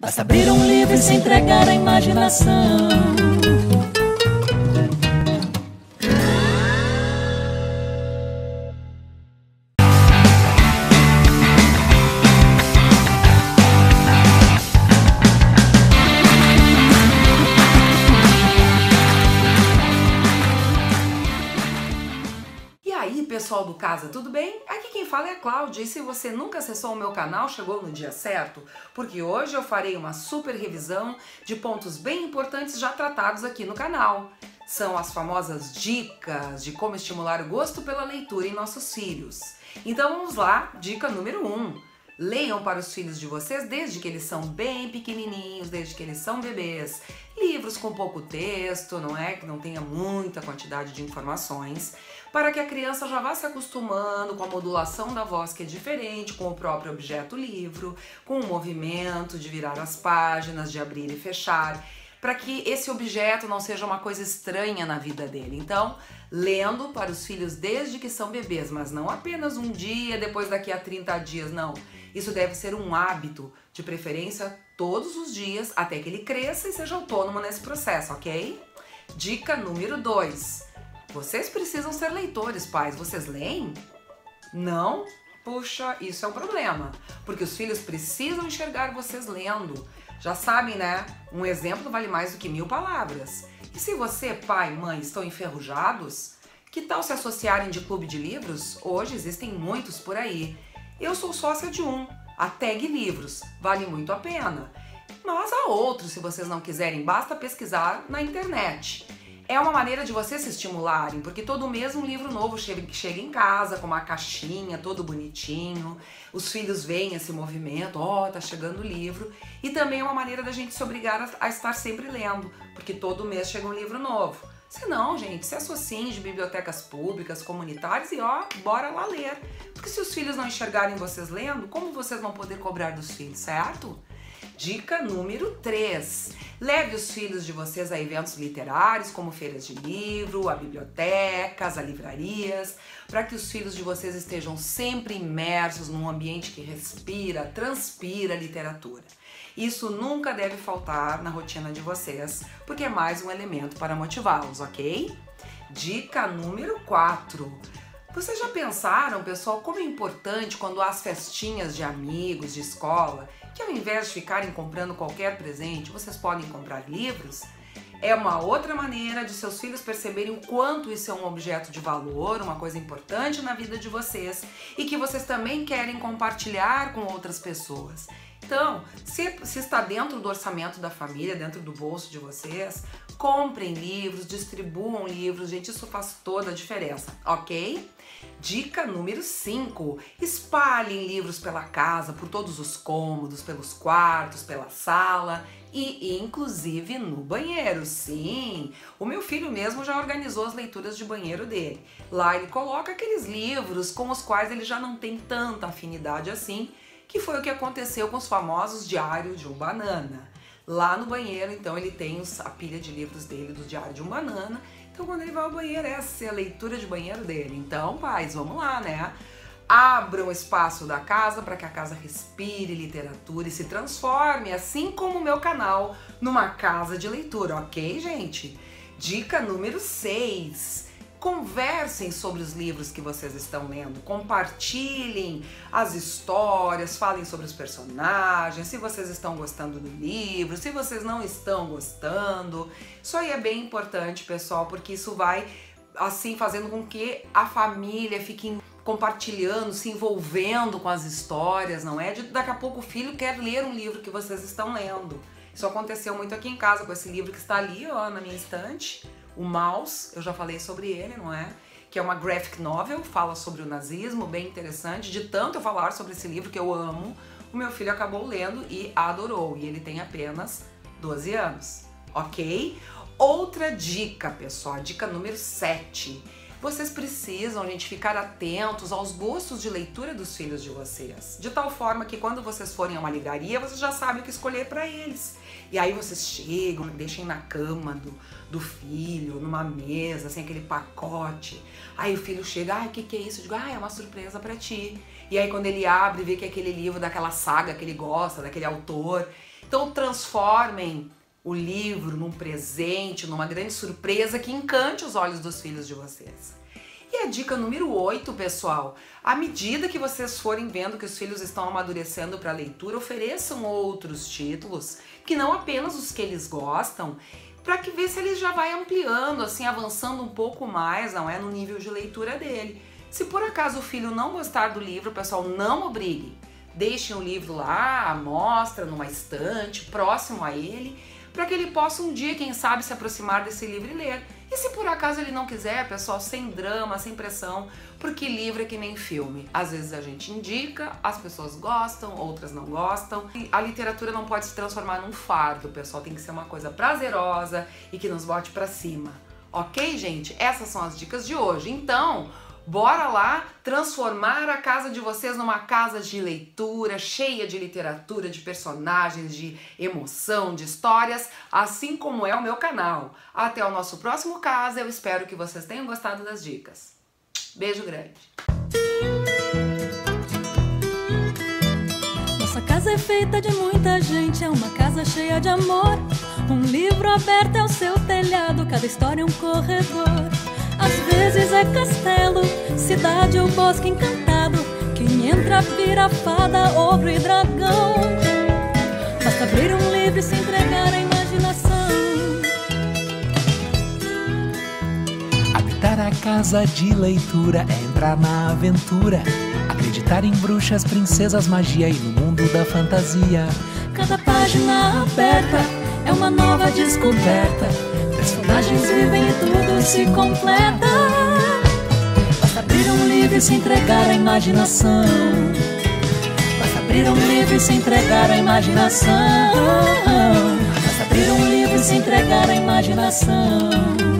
Basta abrir um livro e se entregar à imaginação. E aí, pessoal do Casa, tudo bem? Fala é a Cláudia e se você nunca acessou o meu canal, chegou no dia certo, porque hoje eu farei uma super revisão de pontos bem importantes já tratados aqui no canal. São as famosas dicas de como estimular o gosto pela leitura em nossos filhos. Então vamos lá, dica número 1. Um. Leiam para os filhos de vocês desde que eles são bem pequenininhos, desde que eles são bebês. Livros com pouco texto, não é? Que não tenha muita quantidade de informações, para que a criança já vá se acostumando com a modulação da voz que é diferente, com o próprio objeto livro, com o movimento de virar as páginas, de abrir e fechar para que esse objeto não seja uma coisa estranha na vida dele. Então, lendo para os filhos desde que são bebês, mas não apenas um dia, depois daqui a 30 dias, não. Isso deve ser um hábito, de preferência todos os dias, até que ele cresça e seja autônomo nesse processo, ok? Dica número 2. Vocês precisam ser leitores, pais. Vocês leem? Não? Puxa, isso é um problema, porque os filhos precisam enxergar vocês lendo. Já sabem, né? Um exemplo vale mais do que mil palavras. E se você, pai, mãe, estão enferrujados, que tal se associarem de clube de livros? Hoje existem muitos por aí. Eu sou sócia de um, a Tag Livros, vale muito a pena. Mas há outros, se vocês não quiserem, basta pesquisar na internet. É uma maneira de vocês se estimularem, porque todo mês um livro novo chega em casa com uma caixinha, todo bonitinho. Os filhos veem esse movimento, ó, oh, tá chegando o livro. E também é uma maneira da gente se obrigar a, a estar sempre lendo, porque todo mês chega um livro novo. Se não, gente, se associem de bibliotecas públicas, comunitárias e ó, bora lá ler. Porque se os filhos não enxergarem vocês lendo, como vocês vão poder cobrar dos filhos, certo? Dica número 3. Leve os filhos de vocês a eventos literários, como feiras de livro, a bibliotecas, a livrarias, para que os filhos de vocês estejam sempre imersos num ambiente que respira, transpira literatura. Isso nunca deve faltar na rotina de vocês, porque é mais um elemento para motivá-los, ok? Dica número 4. Vocês já pensaram, pessoal, como é importante quando há as festinhas de amigos, de escola, que ao invés de ficarem comprando qualquer presente, vocês podem comprar livros? É uma outra maneira de seus filhos perceberem o quanto isso é um objeto de valor, uma coisa importante na vida de vocês e que vocês também querem compartilhar com outras pessoas. Então, se, se, está dentro do orçamento da família, dentro do bolso de vocês, comprem livros, distribuam livros, gente, isso faz toda a diferença, ok? Dica número 5: espalhem livros pela casa, por todos os cômodos, pelos quartos, pela sala e inclusive no banheiro. Sim, o meu filho mesmo já organizou as leituras de banheiro dele. Lá ele coloca aqueles livros com os quais ele já não tem tanta afinidade assim, que foi o que aconteceu com os famosos diários de um banana. Lá no banheiro, então, ele tem a pilha de livros dele do Diário de um Banana então, quando ele vai ao banheiro, essa é a leitura de banheiro dele. Então, pais, vamos lá, né? Abram o espaço da casa para que a casa respire literatura e se transforme, assim como o meu canal, numa casa de leitura, ok, gente? Dica número 6 Conversem sobre os livros que vocês estão lendo, compartilhem as histórias, falem sobre os personagens, se vocês estão gostando do livro, se vocês não estão gostando. Isso aí é bem importante, pessoal, porque isso vai assim fazendo com que a família fique compartilhando, se envolvendo com as histórias, não é? De, daqui a pouco o filho quer ler um livro que vocês estão lendo. Isso aconteceu muito aqui em casa com esse livro que está ali, ó, na minha estante o Maus, eu já falei sobre ele, não é? Que é uma graphic novel, fala sobre o nazismo, bem interessante. De tanto eu falar sobre esse livro que eu amo, o meu filho acabou lendo e adorou. E ele tem apenas 12 anos, ok? Outra dica, pessoal, dica número 7 vocês precisam, gente, ficar atentos aos gostos de leitura dos filhos de vocês. De tal forma que quando vocês forem a uma livraria, vocês já sabem o que escolher para eles. E aí vocês chegam, deixem na cama do, do filho, numa mesa, assim, aquele pacote. Aí o filho chega, ai, o que, que é isso? Eu digo, ah, é uma surpresa para ti. E aí quando ele abre, vê que é aquele livro daquela saga que ele gosta, daquele autor, Então transformem o livro num presente, numa grande surpresa que encante os olhos dos filhos de vocês. E a dica número 8, pessoal, à medida que vocês forem vendo que os filhos estão amadurecendo para a leitura, ofereçam outros títulos, que não apenas os que eles gostam, para que ver se ele já vai ampliando, assim, avançando um pouco mais, não é, no nível de leitura dele. Se por acaso o filho não gostar do livro, pessoal, não obrigue. Deixem o livro lá, mostra, numa estante, próximo a ele, para que ele possa um dia, quem sabe, se aproximar desse livro e ler. E se por acaso ele não quiser, pessoal, sem drama, sem pressão, porque livro é que nem filme. Às vezes a gente indica, as pessoas gostam, outras não gostam. E a literatura não pode se transformar num fardo, pessoal, tem que ser uma coisa prazerosa e que nos bote para cima. Ok, gente? Essas são as dicas de hoje. Então, Bora lá transformar a casa de vocês numa casa de leitura, cheia de literatura, de personagens, de emoção, de histórias, assim como é o meu canal. Até o nosso próximo caso, eu espero que vocês tenham gostado das dicas. Beijo grande! Nossa casa é feita de muita gente, é uma casa cheia de amor. Um livro aberto é o seu telhado, cada história é um corredor. Às vezes é castelo, cidade ou bosque encantado. Quem entra vira fada, ogro e dragão. Basta abrir um livro e se entregar à imaginação. Habitar a casa de leitura é entrar na aventura. Acreditar em bruxas, princesas, magia e no mundo da fantasia. Cada página aberta é uma nova descoberta Personagens vivem e tudo se completa. Basta abrir um livro e se entregar à imaginação. Basta abrir um livro e se entregar à imaginação. Basta abrir um livro e se entregar à imaginação.